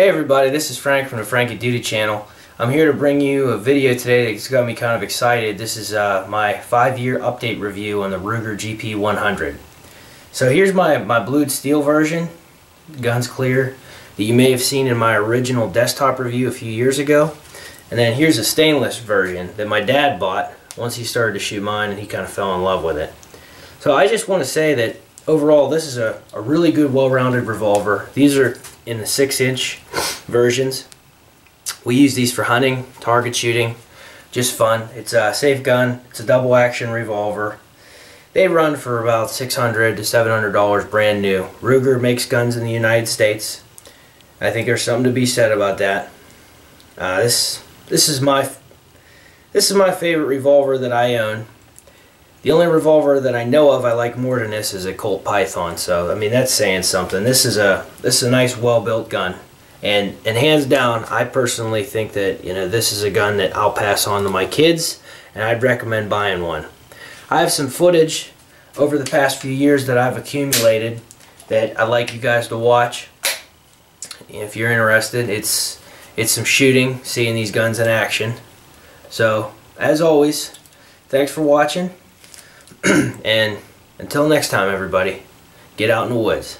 Hey everybody, this is Frank from the Frankie Dudie channel. I'm here to bring you a video today that's got me kind of excited. This is uh, my five-year update review on the Ruger GP100. So here's my, my blued steel version, gun's clear, that you may have seen in my original desktop review a few years ago. And then here's a stainless version that my dad bought once he started to shoot mine and he kind of fell in love with it. So I just want to say that overall this is a, a really good well-rounded revolver. These are in the 6-inch versions. We use these for hunting, target shooting, just fun. It's a safe gun. It's a double action revolver. They run for about 600 to $700 brand new. Ruger makes guns in the United States. I think there's something to be said about that. Uh, this this is my this is my favorite revolver that I own. The only revolver that I know of I like more than this is a Colt Python. So I mean that's saying something. This is a this is a nice well-built gun. And and hands down, I personally think that you know this is a gun that I'll pass on to my kids, and I'd recommend buying one. I have some footage over the past few years that I've accumulated that I'd like you guys to watch. If you're interested, it's it's some shooting, seeing these guns in action. So as always, thanks for watching. and until next time, everybody, get out in the woods.